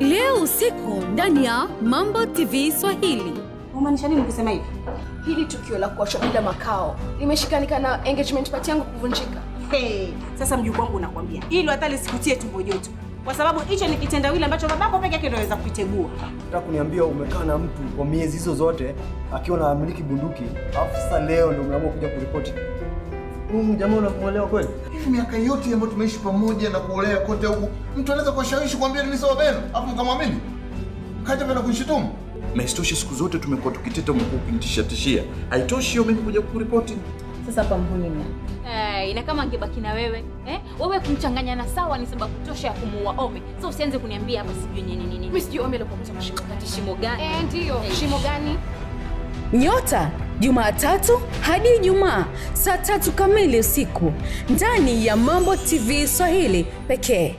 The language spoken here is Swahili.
leo usiku ndani ya Mambo TV Swahili. Umaanisha nini kusema hivi? Hili tukio la kuwashwa bila makao limeshikanika na engagement party yangu kuvunjika. Hey, sasa mjukuu wangu nakwambia hilo hata lisikutie tumbo joto, kwa sababu hicho ni kitendawili ambacho babako peke yake ndio anaweza kuitegua. Nataka kuniambia umekaa na mtu kwa miezi hizo zote akiwa na amiliki bunduki, alafu sasa leo ndio mnaamua kuja kuripoti. Huyu jamaa unamwelewa kweli? Hivi miaka yote ambayo tumeishi pamoja na kuolea kote huku, mtu anaweza kuwashawishi kuambia ni sawa beno, afu mkamwamini? kaja kwenda kunishutumu? Na isitoshe siku zote tumekuwa tukiteta, umekuwa ukinitisha tishia. Haitoshi hiyo mimi kuja kuripoti. Sasa hapa mhuni na Eh, ina kama angebaki na wewe eh? Wewe kumchanganya na sawa ni sababu tosha ya kumuua Ome. So usianze kuniambia hapa sijui nini nini. Mimi sijui Ome alikuwa kwa shimo. Shimo gani? Eh, ndio. Shimo gani? Nyota Jumatatu hadi Ijumaa saa tatu kamili usiku ndani ya Mambo TV Swahili pekee.